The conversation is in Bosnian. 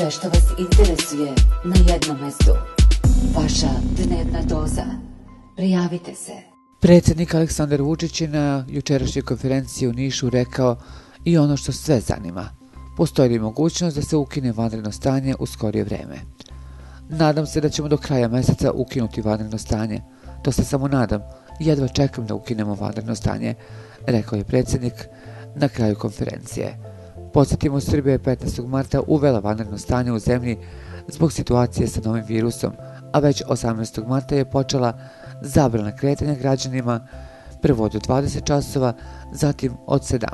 Sve što vas interesuje na jednom mestu. Vaša dnevna doza. Prijavite se. Predsjednik Aleksandar Vučić je na jučerašnjoj konferenciji u Nišu rekao i ono što sve zanima. Postoji li mogućnost da se ukine vanredno stanje u skorije vreme? Nadam se da ćemo do kraja meseca ukinuti vanredno stanje. To se samo nadam. Jedva čekam da ukinemo vanredno stanje, rekao je predsjednik na kraju konferencije. Podsjetimo, Srbija je 15. marta uvela vanredno stanje u zemlji zbog situacije sa novim virusom, a već 18. marta je počela zabrana kretanja građanima prvo do 20 časova, zatim od 17.